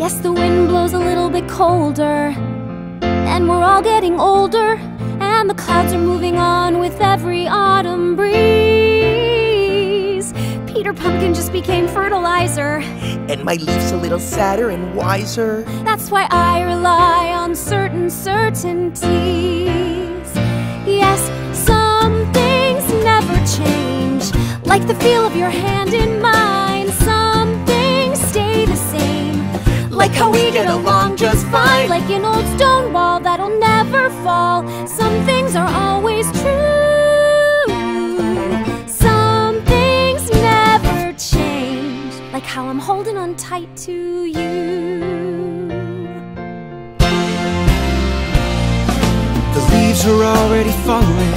Yes, the wind blows a little bit colder, and we're all getting older, and the clouds are moving on with every autumn breeze. Peter Pumpkin just became fertilizer. And my leaf's a little sadder and wiser. That's why I rely on certain certainties. Yes, some things never change, like the feel of your hand in Like an old stone wall that'll never fall. Some things are always true. Some things never change, like how I'm holding on tight to you. The leaves are already falling.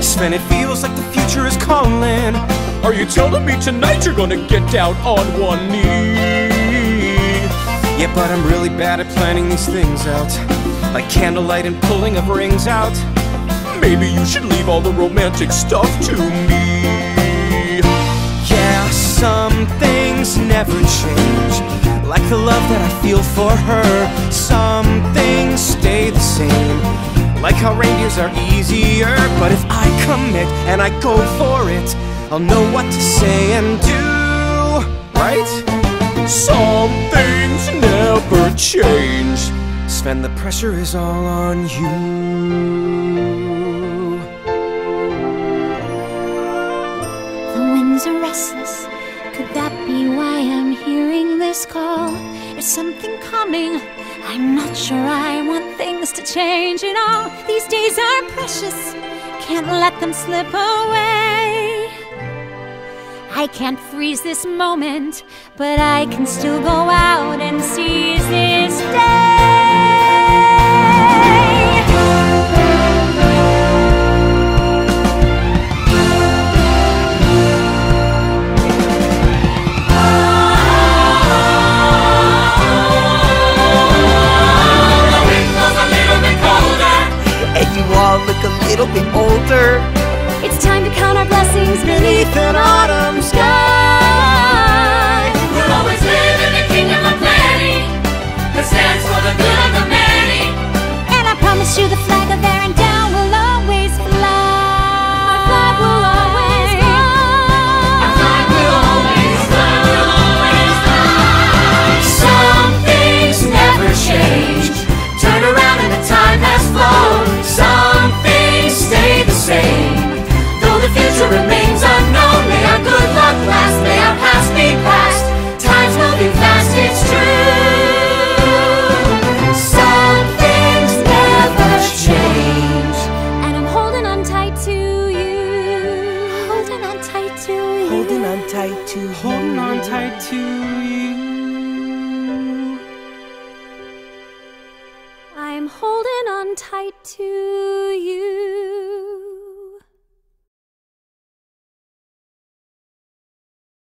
Sven, it feels like the future is calling. Are you telling me tonight you're gonna get down on one knee? Yeah, but I'm really bad at planning these things out. Like candlelight and pulling of rings out. Maybe you should leave all the romantic stuff to me. Yeah, some things never change. Like the love that I feel for her. Some things stay the same. Like how reindeers are easier. But if I commit and I go for it, I'll know what to say and do. Right? Change. Sven, the pressure is all on you. The winds are restless. Could that be why I'm hearing this call? There's something coming. I'm not sure I want things to change at all. These days are precious. Can't let them slip away. I can't freeze this moment, but I can still go out and seize this look a little bit older. It's time to count our blessings beneath an autumn sky. We'll always live in the kingdom of planning that stands for the good of the many. And I promise you the flag of Arendelle remains unknown, may our good luck last, may our past be past. Time's moving fast, it's true. Some things never change. And I'm holding on tight to you. Holding on tight to you. Holding on tight to Holding on tight to you. I'm holding on tight to you.